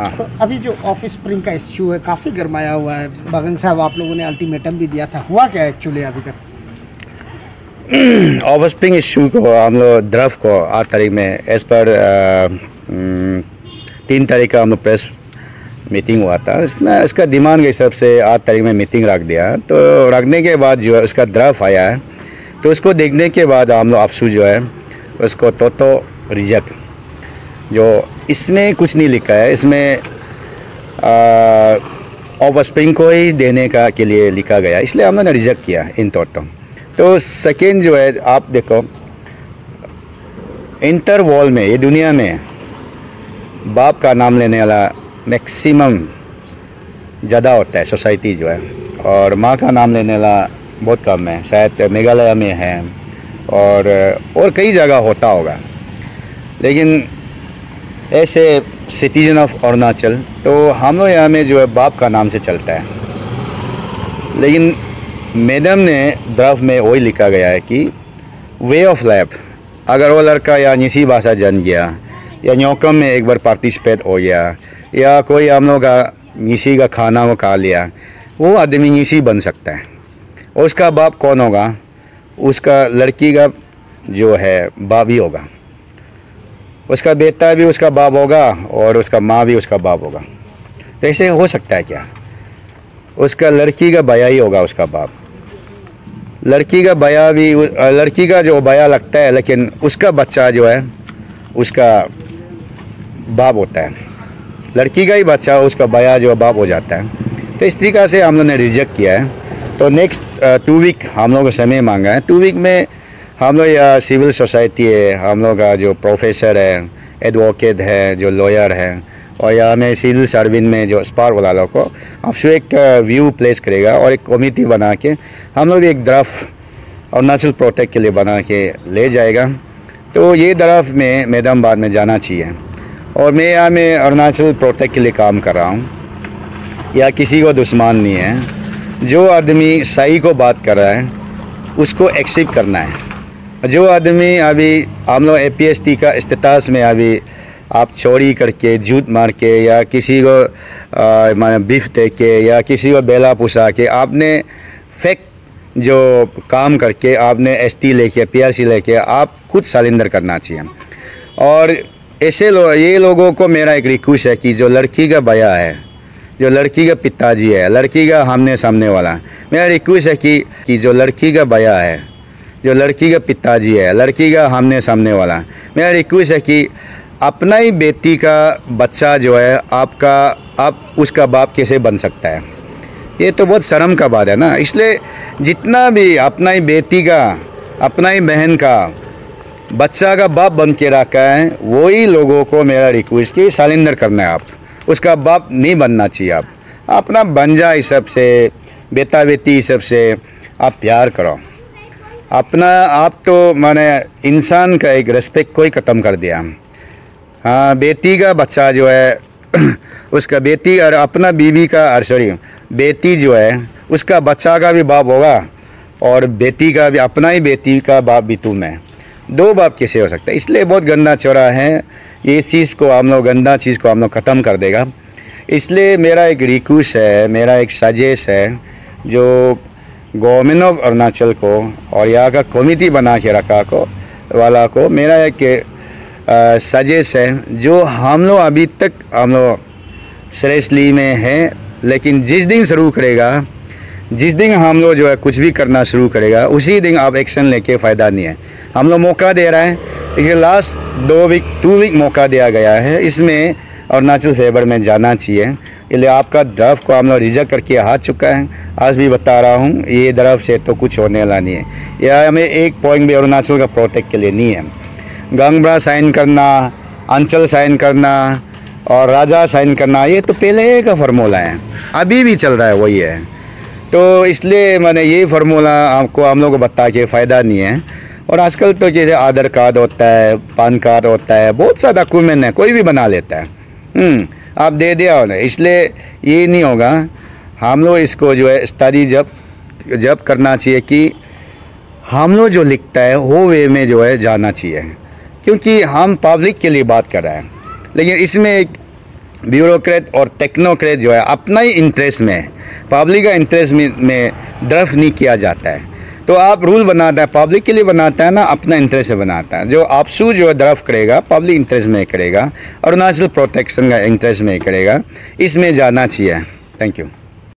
हाँ। तो अभी जो ऑफ़िस स्प्रिंग का इश्यू है काफ़ी गर्माया हुआ है। बगंग साहब आप लोगों ने अल्टीमेटम भी दिया था। हुआ क्या एक्चुअली अभी तक? ऑफ़ स्प्रिंग इशू को हम लोग ड्राफ्ट को आठ तारीख में एज पर हम्म, तीन तारीख का हम लोग प्रेस मीटिंग हुआ था। इसमें इसका डिमांड के हिसाब से आठ तारीख में मीटिंग रख दिया। तो रखने के बाद जो है उसका ड्राफ्ट आया है। तो उसको देखने के बाद हम लोग आपसू जो है उसको तो तो रिजेक्ट जो इसमें कुछ नहीं लिखा है। इसमें ऑफ़ स्प्रिंग को ही देने का के लिए लिखा गया। इसलिए हम लोगों ने रिजेक्ट किया इन टोटो तो सेकेंड जो है, आप देखो इंटर वॉल में, ये दुनिया में, बाप का नाम लेने वाला मैक्सिमम ज़्यादा होता है सोसाइटी जो है। और माँ का नाम लेने वाला बहुत कम है। शायद मेघालय में है, और और कई जगह होता होगा। लेकिन ऐसे सिटीजन ऑफ़ अरुणाचल तो हम लोग यहाँ में जो है बाप का नाम से चलता है। लेकिन मैडम ने ड्राफ्ट में वही लिखा गया है कि वे ऑफ़ लाइफ अगर वो लड़का या निसी भाषा जन गया, या न्योकम में एक बार पार्टिसिपेट हो गया, या कोई हम लोग का निसी का खाना वो खा लिया, वो आदमी निसी बन सकता है। उसका बाप कौन होगा? उसका लड़की का जो है बाप ही होगा। उसका बेटा भी उसका बाप होगा और उसका माँ भी उसका बाप होगा। तो ऐसे हो सकता है क्या? उसका लड़की का भैया ही होगा उसका बाप। लड़की का बया भी, लड़की का जो बया लगता है, लेकिन उसका बच्चा जो है, उसका बाप होता है। लड़की का ही बच्चा, उसका भैया जो बाप हो जाता है। तो इस तरीक़ा से हम लोग ने रिजेक्ट किया है। तो नेक्स्ट टू वीक हम लोग समय मांगा है। टू वीक में हम लोग सिविल सोसाइटी है, हम लोग का जो प्रोफेसर है एडवोकेट है, जो लॉयर है, और यहाँ में सिविल सर्विस में जो स्पार वाला लोग को आपसे एक व्यू प्लेस करेगा और एक कमेटी बना के हम लोग एक ड्राफ्ट अरुणाचल प्रोटेक्ट के लिए बना के ले जाएगा। तो ये ड्राफ्ट में मैडम बाद में जाना चाहिए। और मैं यहाँ में अरुणाचल प्रोटेक्ट के लिए काम कर रहा हूँ। या किसी को दुश्मन नहीं है। जो आदमी सही को बात कर रहा है, उसको एक्सेप्ट करना है। जो आदमी अभी हम लोग एपीएसटी का स्टेटस में अभी आप चोरी करके जूत मार के, या किसी को माने बीफ दे के, या किसी को बेला पुसा के, आपने फेक जो काम करके, आपने एस टी लेके पी आर सी लेके, आप खुद सलेंडर करना चाहिए। और ऐसे लो, ये लोगों को मेरा एक रिक्वेस्ट है कि जो लड़की का भैया है, जो लड़की का पिताजी है, लड़की का हमने सामने वाला, मेरा रिक्वेस्ट है कि कि जो लड़की का भैया है जो लड़की का पिताजी है, लड़की का हमने सामने वाला। मेरा रिक्वेस्ट है कि अपना ही बेटी का बच्चा जो है, आपका, आप उसका बाप कैसे बन सकता है? ये तो बहुत शर्म का बात है ना। इसलिए जितना भी अपना ही बेटी का, अपना ही बहन का बच्चा का बाप बन के रखा है, वही लोगों को मेरा रिक्वेस्ट कि सालिंदर करना है आप। उसका बाप नहीं बनना चाहिए आप। अपना बन जा इस सबसे बेटा बेटी इस सबसे, आप प्यार करो। अपना आप तो माने इंसान का एक रेस्पेक्ट कोई ख़त्म कर दिया। हाँ बेटी का बच्चा जो है, उसका बेटी और अपना बीवी का, और सॉरी बेटी जो है, उसका बच्चा का भी बाप होगा और बेटी का भी, अपना ही बेटी का बाप भी तुम है। दो बाप कैसे हो सकता है? इसलिए बहुत गंदा चौरा है। ये चीज़ को हम लोग, गंदा चीज़ को हम लोग ख़त्म कर देगा। इसलिए मेरा एक रिक्वेस्ट है, मेरा एक सजेश है, जो गवर्नमेंट ऑफ़ अरुणाचल को और यहाँ का कमिटी बना के रखा को वाला को मेरा एक सजेस्ट है जो हम लोग अभी तक हम लोग सीरियसली में हैं लेकिन जिस दिन शुरू करेगा जिस दिन हम लोग जो है कुछ भी करना शुरू करेगा उसी दिन आप एक्शन लेके फ़ायदा नहीं है हम लोग मौका दे रहा है लेकिन लास्ट दो वीक टू वीक मौका दिया गया है इसमें अरुणाचल फेवर में जाना चाहिए इसलिए आपका दरफ़ को हम लोग रिजेक्ट करके आ चुका है। आज भी बता रहा हूँ ये दरफ़ से तो कुछ होने वाला नहीं है। यह हमें एक पॉइंट भी अरुणाचल का प्रोटेक्ट के लिए नहीं है। गंगब्रा साइन करना अंचल साइन करना और राजा साइन करना ये तो पहले का फार्मूला है। अभी भी चल रहा है वही है। तो इसलिए मैंने ये फार्मूला आपको हम लोग को बता के फ़ायदा नहीं है। और आजकल तो जैसे आधार कार्ड होता है पान कार्ड होता है बहुत सा डॉक्यूमेंट है कोई भी बना लेता है। हम्म, आप दे दिया हो इसलिए ये नहीं होगा। हम लोग इसको जो है स्टडी जब जब करना चाहिए कि हम लोग जो लिखता है वो वे में जो है जाना चाहिए। क्योंकि हम पब्लिक के लिए बात कर रहे हैं। लेकिन इसमें एक ब्यूरोक्रेट और टेक्नोक्रेट जो है अपना ही इंटरेस्ट में पब्लिक का इंटरेस्ट में, में ड्राफ्ट नहीं किया जाता है। तो आप रूल बनाते हैं पब्लिक के लिए बनाते हैं ना, अपना इंटरेस्ट से बनाता है। जो आपसू जो ड्राफ्ट करेगा पब्लिक इंटरेस्ट में करेगा अरुणाचल प्रोटेक्शन का इंटरेस्ट में करेगा। इसमें जाना चाहिए। Thank you